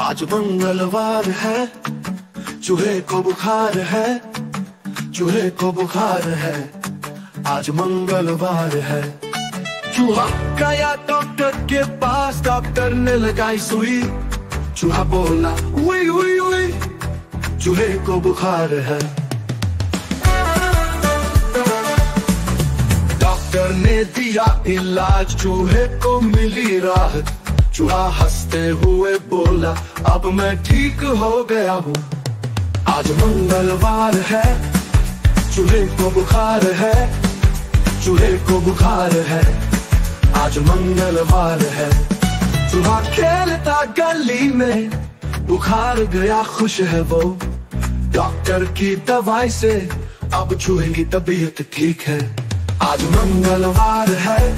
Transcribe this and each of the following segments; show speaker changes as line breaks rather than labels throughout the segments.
आज मंगलवार है, चूहे को बुखार है, चूहे को बुखार है। आज मंगलवार है। चूहा गया डॉक्टर के पास, डॉक्टर ने लगाई सुई। चूहा बोला, उई उई उई, चूहे को बुखार है। डॉक्टर ने दिया इलाज, चूहे को मिली राहत। चूहा हँसते हुए बोला, अब मैं ठीक हो गया हूँ। आज मंगलवार है, चूहे को बुखार है, चूहे को बुखार है। आज मंगलवार है। चूहा खेलता गली में, बुखार गया, खुश है वो। डॉक्टर की दवाई से अब चूहे की तबीयत ठीक है। आज मंगलवार है,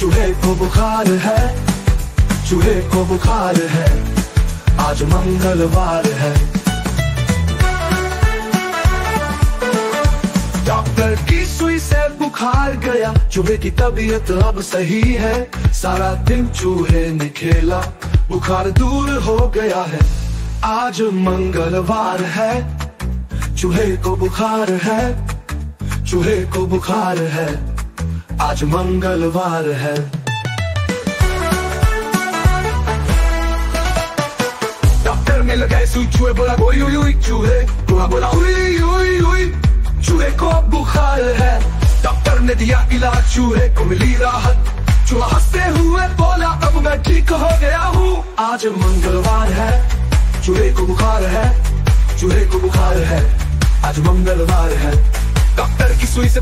चूहे को बुखार है। चूहे को बुखार है, आज मंगलवार है। डॉक्टर की सुई से बुखार गया, चूहे की तबीयत अब सही है। सारा दिन चूहे ने खेला, बुखार दूर हो गया है। आज मंगलवार है, चूहे को बुखार है, चूहे को बुखार है। आज मंगलवार है। लगाए सुई चूहे बोला ओई ओई ओई चूहे चूहा बोला उई उई उई चूहे को बुखार है डॉक्टर ने दिया इलाज चूहे को मिली राहत चूहा हँसते हुए बोला अब मैं ठीक हो गया हूँ आज मंगलवार है चूहे को बुखार है चूहे को बुखार है आज मंगलवार है डॉक्टर की सुई से